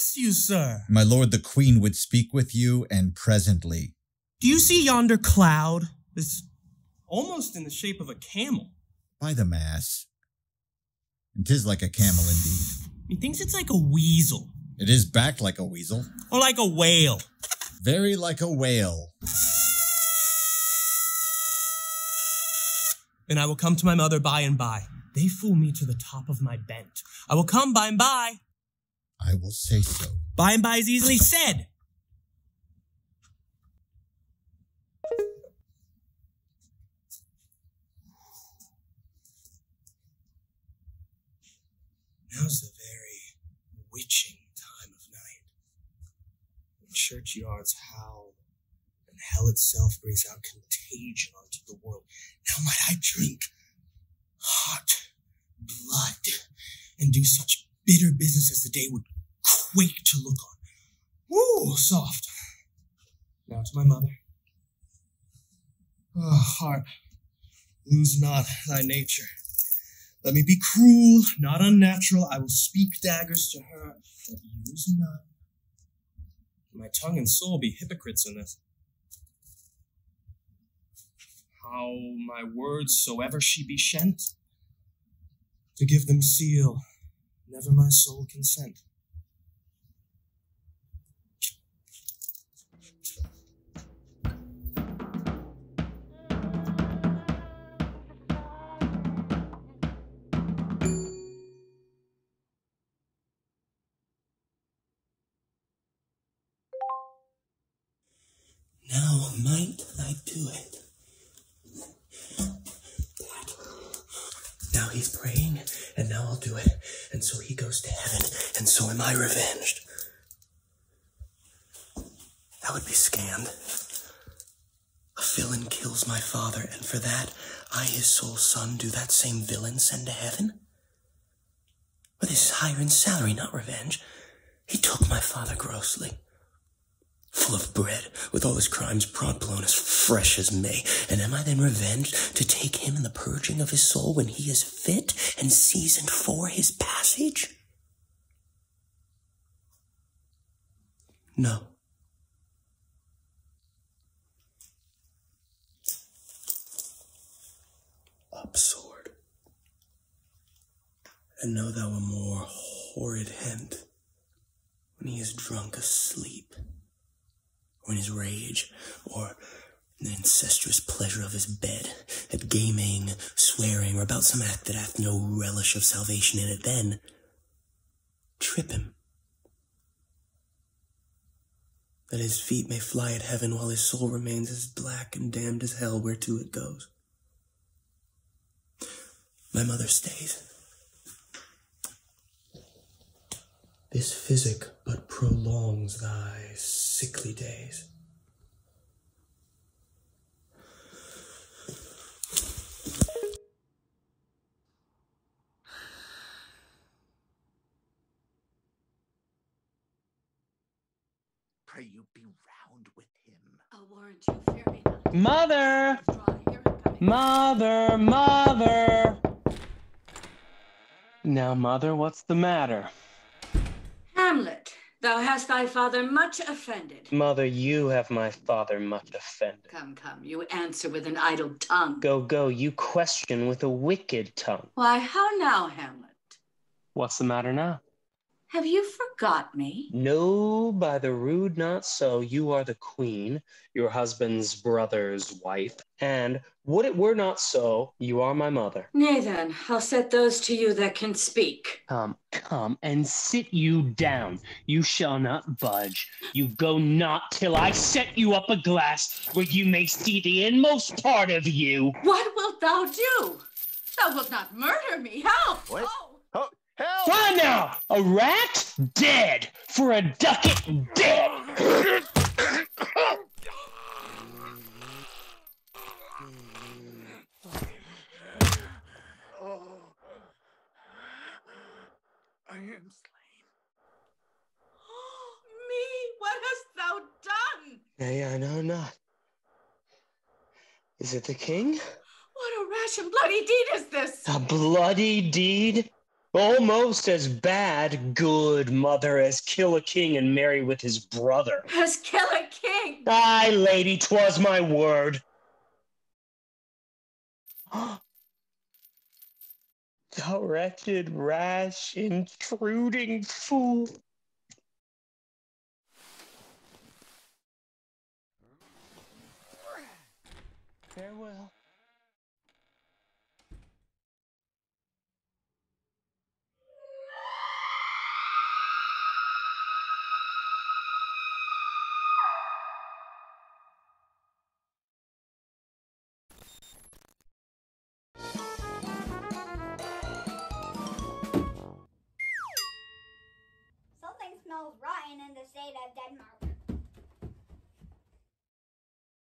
bless you, sir. My lord, the queen would speak with you, and presently. Do you see yonder cloud? It's almost in the shape of a camel. By the mass. It is like a camel indeed. He thinks it's like a weasel. It is backed like a weasel. Or like a whale. Very like a whale. Then I will come to my mother by and by. They fool me to the top of my bent. I will come by and by. I will say so. By and by is easily said. Now's the very witching time of night. When churchyards howl and hell itself breathes out contagion onto the world. Now might I drink hot blood and do such bitter business as the day would quake to look on. Woo, soft. Now to my mother. Oh, heart, lose not thy nature. Let me be cruel, not unnatural. I will speak daggers to her, but use none. My tongue and soul be hypocrites in this. How my words soever she be shent, to give them seal, never my soul consent. Now might I do it? That. Now he's praying, and now I'll do it. And so he goes to heaven, and so am I revenged. That would be scanned. A villain kills my father, and for that, I, his sole son, do that same villain send to heaven? But this is higher in salary, not revenge. He took my father grossly full of bread, with all his crimes broad blown as fresh as May. And am I then revenged to take him in the purging of his soul when he is fit and seasoned for his passage? No. Up sword. And know thou a more horrid hint when he is drunk asleep or in his rage, or the incestuous pleasure of his bed, at gaming, swearing, or about some act that hath no relish of salvation in it, then trip him. That his feet may fly at heaven while his soul remains as black and damned as hell whereto it goes. My mother stays. This physic but prolongs thy sickly days. Pray you be round with him. I'll warrant you, fear me not. Mother! Draw here and coming. Mother! Mother! Now, mother, what's the matter? Hamlet, thou hast thy father much offended. Mother, you have my father much offended. Come, come, you answer with an idle tongue. Go, go, you question with a wicked tongue. Why, how now, Hamlet? What's the matter now? Have you forgot me? No, by the rood not so. You are the queen, your husband's brother's wife, and would it were not so, you are my mother. Nay then, I'll set those to you that can speak. Come, come, and sit you down. You shall not budge. You go not till I set you up a glass where you may see the inmost part of you. What wilt thou do? Thou wilt not murder me. Help! What? Oh! Oh, help! Fine now! A rat? Dead. For a ducat? Dead. Oh. I am slain. Oh, me, what hast thou done? Nay, I know not. Is it the king? What a rash and bloody deed is this? A bloody deed? Almost as bad, good mother, as kill a king and marry with his brother. As kill a king. Aye, lady, 'twas my word. Thou wretched, rash, intruding fool. Farewell. State of Denmark.